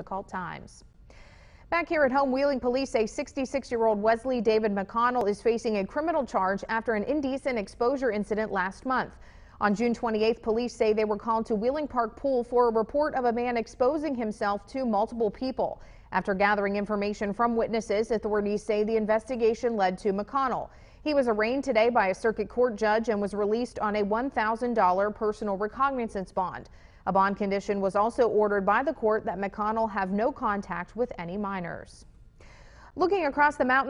difficult times. Back here at home, Wheeling police say 66-year-old Wesley David McConnell is facing a criminal charge after an indecent exposure incident last month. On June 28th, police say they were called to Wheeling Park Pool for a report of a man exposing himself to multiple people. After gathering information from witnesses, authorities say the investigation led to McConnell. He was arraigned today by a circuit court judge and was released on a $1,000 personal recognizance bond. A bond condition was also ordered by the court that McConnell have no contact with any minors. Looking across the mountains.